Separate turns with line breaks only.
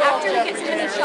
yeah, after we get to finish